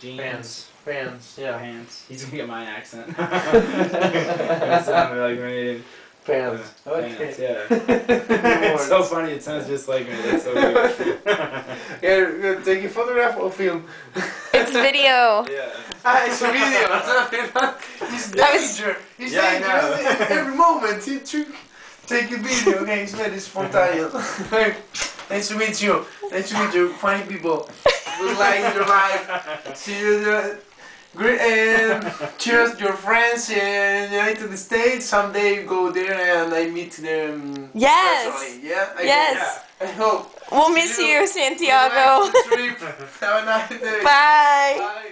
jeans, Pants. Fans. Yeah. pants. He's gonna get my accent. it sounded like me. Fans. Uh, Okay. Pants, yeah. it's so funny. It sounds just like me. That's so weird. Yeah, we're taking photograph or film? It's video. yeah. Ah, it's a video. He's I was- danger. He's Yeah, I dangerous know. every moment. He took take a video. Okay, it's very spontaneous. Nice to meet you. Nice to meet you. Funny people. Good life in your life. See you. Great and um, cheers your friends in United States. Someday you go there and I meet them. Yes. personally. Yeah. I Yes. Hope. I hope. We'll miss you, you. Santiago. Good luck with trip. Have a nice day. Bye. Bye.